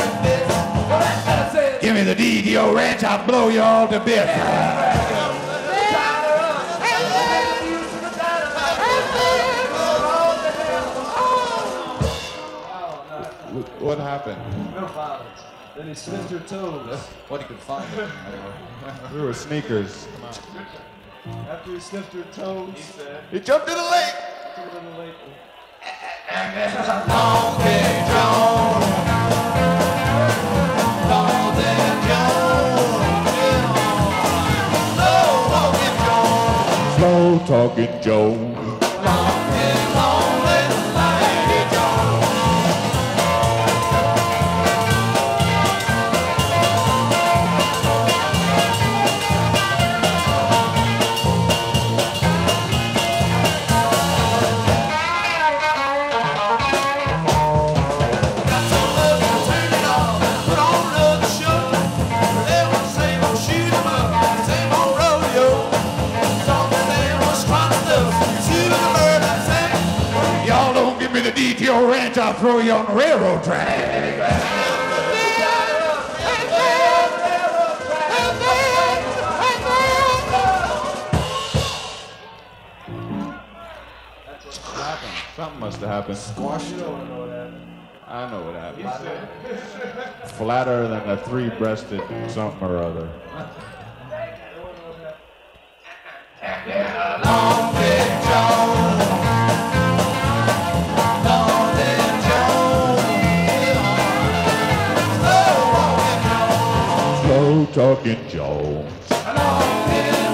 in this. Well, that fella said, Give me the DDO ranch, I'll blow you all to bits. What happened? No violence. Then he sniffed her toes. What he could find. We were sneakers. After he sniffed her toes, he said, He jumped in the lake. "Come to the lake." Long came Jones. Northern John. Slow walking Jones. Slow talking Joe. DTO I'll throw you on the railroad track. Something must have happened. Squash it over, know that. I know what happened. Flatter than a three-breasted something or other. Talking Jones.